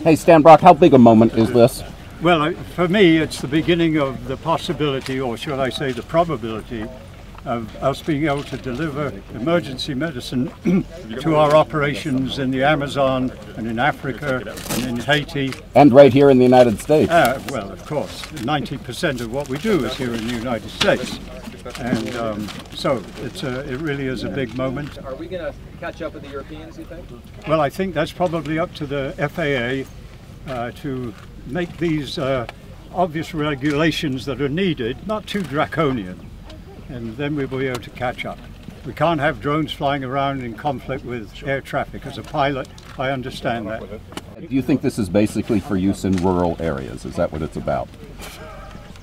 Hey, Stan Brock, how big a moment is this? Well, for me, it's the beginning of the possibility, or should I say the probability, of us being able to deliver emergency medicine to our operations in the Amazon and in Africa and in Haiti. And right here in the United States. Uh, well, of course, 90% of what we do is here in the United States. And um, so it's a, it really is a big moment. Are we going to catch up with the Europeans, you think? Well, I think that's probably up to the FAA uh, to make these uh, obvious regulations that are needed not too draconian, and then we'll be able to catch up. We can't have drones flying around in conflict with air traffic. As a pilot, I understand that. Do you think this is basically for use in rural areas? Is that what it's about?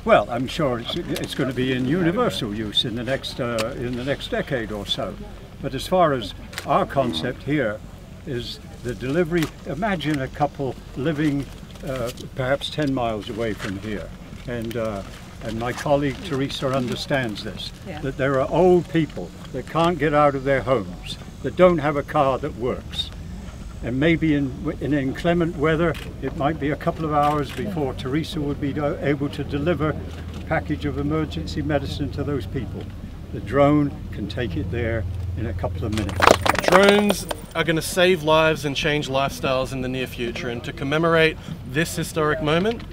Well, I'm sure it's, it's going to be in universal use in the next uh, in the next decade or so. But as far as our concept here is the delivery, imagine a couple living uh, perhaps 10 miles away from here, and uh, and my colleague Teresa understands this. Yeah. That there are old people that can't get out of their homes, that don't have a car that works. And maybe in, in inclement weather, it might be a couple of hours before Teresa would be able to deliver a package of emergency medicine to those people. The drone can take it there in a couple of minutes. Drones are going to save lives and change lifestyles in the near future. And to commemorate this historic moment,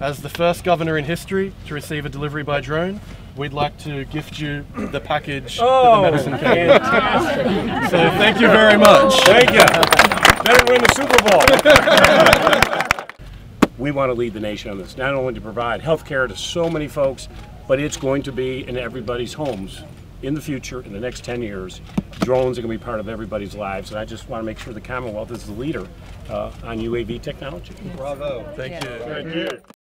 as the first governor in history to receive a delivery by drone, we'd like to gift you the package Oh, that the medicine came in. So thank you very much. Thank you. Better win the Super Bowl. we want to lead the nation on this, not only to provide health care to so many folks, but it's going to be in everybody's homes in the future, in the next 10 years. Drones are going to be part of everybody's lives, and I just want to make sure the Commonwealth is the leader uh, on UAV technology. Bravo. Thank you. Thank you.